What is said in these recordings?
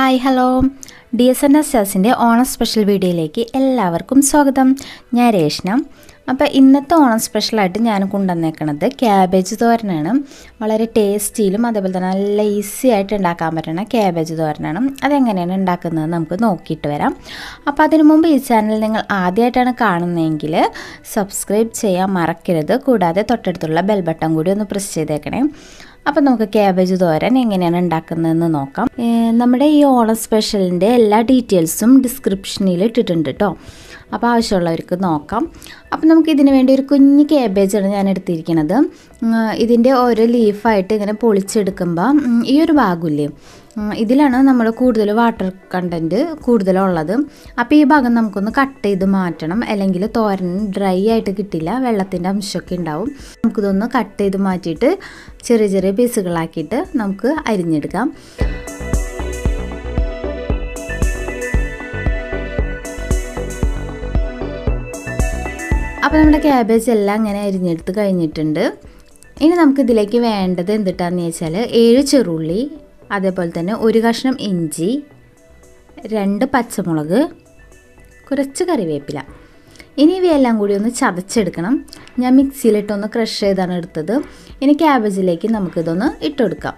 Hi hello D S N S എസിന്റെ Onam special വീഡിയോയിലേക്ക് എല്ലാവർക്കും സ്വാഗതം. ഞാൻ രേഷ്ന. അപ്പോൾ ഇന്നത്തെ ഓണം സ്പെഷ്യലായിട്ട് ഞാൻ കൊണ്ടുവന്നേക്കണത് ക്യാബേജ് തോരനാണ്. വളരെ ടേസ്റ്റിയിലും അതേപോലെ തന്നെ നല്ല ഈസി ആയിട്ട് ഉണ്ടാക്കാൻ പറ്റുന്ന ക്യാബേജ് തോരനാണ്. അതെങ്ങനെയാണ് ഉണ്ടാക്കുന്നത് നമുക്ക് നോക്കിയിട്ട് വരാം. അപ്പോൾ അതിനു മുമ്പ് ഈ ചാനൽ നിങ്ങൾ ആദ്യമായിട്ടാണ് കാണുന്നതെങ്കിൽ സബ്സ്ക്രൈബ് ചെയ്യാൻ മറക്കരുത്. കൂടാതെ തൊട്ടടുത്തുള്ള ബെൽ ബട്ടൺ കൂടി ഒന്ന് പ്രസ് ചെയ്തേക്കണേ. അപ്പം നമുക്ക് ക്യാബേജ് തോരൻ എങ്ങനെയാണ് ഉണ്ടാക്കുന്നതെന്ന് നോക്കാം. നമ്മുടെ ഈ ഓണം സ്പെഷ്യലിന്റെ എല്ലാ ഡീറ്റെയിൽസും ഡിസ്ക്രിപ്ഷനിൽ ഇട്ടിട്ടുണ്ട് കേട്ടോ അപ്പോൾ ആവശ്യമുള്ളവർക്ക് നോക്കാം. അപ്പം നമുക്ക് ഇതിന് വേണ്ടി ഒരു കുഞ്ഞ് ക്യാബേജാണ് ഞാൻ എടുത്തിരിക്കുന്നത് ഇതിന്റെ ഓരോ ലീഫായിട്ട് ഇങ്ങനെ പൊളിച്ചെടുക്കുമ്പോൾ ഈ ഒരു ഭാഗമില്ലേ ഇതിലാണ് നമ്മൾ കൂടുതൽ വാട്ടർ കണ്ടന്റ് കൂടുതലുള്ളത്. അപ്പോൾ ഈ ഭാഗം നമുക്കൊന്ന് കട്ട് ചെയ്ത് മാറ്റണം. അല്ലെങ്കിൽ തോരൻ ഡ്രൈ ആയിട്ട് കിട്ടില്ല വെള്ളത്തിന്റെ അംശമൊക്കെ ഉണ്ടാവും. നമുക്കിതൊന്ന് കട്ട് ചെയ്ത് മാറ്റിയിട്ട് ചെറിയ ചെറിയ പീസുകളാക്കിയിട്ട് നമുക്ക് അരിഞ്ഞെടുക്കാം. അപ്പോൾ നമ്മുടെ ക്യാബേജ് എല്ലാം അങ്ങനെ അരിഞ്ഞെടുത്ത് കഴിഞ്ഞിട്ടുണ്ട്. ഇനി നമുക്കിതിലേക്ക് വേണ്ടത് എന്തിട്ടാന്ന് വെച്ചാൽ ഏഴ് ചെറുള്ളി അതേപോലെ തന്നെ ഒരു കഷ്ണം ഇഞ്ചി രണ്ട് പച്ചമുളക് കുറച്ച് കറിവേപ്പില. ഇനി ഇവയെല്ലാം കൂടി ഒന്ന് ചതച്ചെടുക്കണം. ഞാൻ മിക്സിയിലിട്ടൊന്ന് ക്രഷ് ചെയ്താണ് എടുത്തത്. ഇനി ക്യാബേജിലേക്ക് നമുക്കിതൊന്ന് ഇട്ടെടുക്കാം.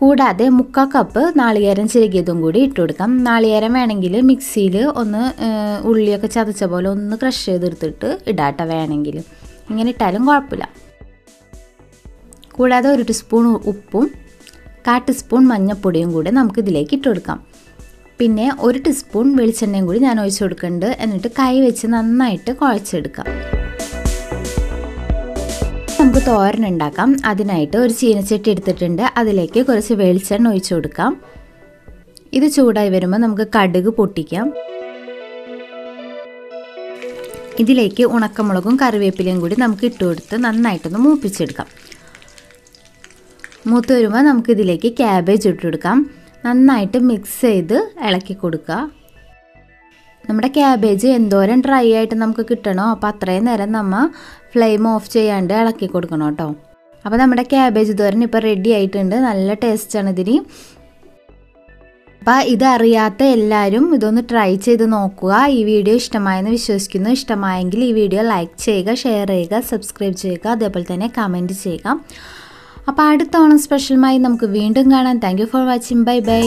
കൂടാതെ മുക്കാ കപ്പ് നാളികേരം ചിരകിയതും കൂടി ഇട്ട് കൊടുക്കാം നാളികേരം വേണമെങ്കിൽ മിക്സിയിൽ ഒന്ന് ഉള്ളിയൊക്കെ ചതച്ച പോലെ ഒന്ന് ക്രഷ് ചെയ്തെടുത്തിട്ട് ഇടാട്ട വേണമെങ്കിൽ. ഇങ്ങനെ ഇട്ടാലും കുഴപ്പമില്ല. കൂടാതെ ഒരു ടീസ്പൂൺ ഉപ്പും കാ ടീസ്പൂൺ മഞ്ഞൾപ്പൊടിയും കൂടി നമുക്ക് ഇതിലേക്ക് ഇട്ട് കൊടുക്കാം. പിന്നെ ഒരു ടീസ്പൂൺ വെളിച്ചെണ്ണയും കൂടി ഞാൻ ഒഴിച്ചു കൊടുക്കുന്നുണ്ട്. എന്നിട്ട് കൈ വെച്ച് നന്നായിട്ട് കുഴച്ചെടുക്കാം. നമുക്ക് തോരൻ ഉണ്ടാക്കാം. അതിനായിട്ട് ഒരു ചീനച്ചട്ടി എടുത്തിട്ടുണ്ട്. അതിലേക്ക് കുറച്ച് വെളിച്ചെണ്ണ ഒഴിച്ചു കൊടുക്കാം. ഇത് ചൂടായി വരുമ്പോൾ നമുക്ക് കടുക് പൊട്ടിക്കാം. ഇതിലേക്ക് ഉണക്കമുളകും കറിവേപ്പിലയും കൂടി നമുക്ക് ഇട്ടുകൊടുത്ത് നന്നായിട്ടൊന്ന് മൂപ്പിച്ചെടുക്കാം. മൂത്ത് വരുമ്പോൾ നമുക്ക് ഇതിലേക്ക് ക്യാബേജ് ഇട്ട് നന്നായിട്ട് മിക്സ് ചെയ്ത് ഇളക്കി കൊടുക്കുക. നമ്മുടെ ക്യാബേജ് എന്തോരം ഡ്രൈ ആയിട്ട് നമുക്ക് കിട്ടണോ? അപ്പോൾ അത്രയും നേരം നമ്മൾ ഫ്ലെയിം ഓഫ് ചെയ്യാണ്ട് ഇളക്കി കൊടുക്കണം കേട്ടോ. അപ്പോൾ നമ്മുടെ ക്യാബേജ് തോരൻ ഇപ്പോൾ റെഡി ആയിട്ടുണ്ട്. നല്ല ടേസ്റ്റാണ് ഇതിന്. അപ്പോൾ ഇതറിയാത്ത എല്ലാവരും ഇതൊന്ന് ട്രൈ ചെയ്ത് നോക്കുക. ഈ വീഡിയോ ഇഷ്ടമായെന്ന് വിശ്വസിക്കുന്നു. ഇഷ്ടമായെങ്കിൽ ഈ വീഡിയോ ലൈക്ക് ചെയ്യുക ഷെയർ ചെയ്യുക സബ്സ്ക്രൈബ് ചെയ്യുക അതേപോലെ തന്നെ കമന്റ് ചെയ്യുക. അപ്പോൾ അടുത്ത ഓണം സ്പെഷ്യലുമായി നമുക്ക് വീണ്ടും കാണാം. Thank for watching bye bye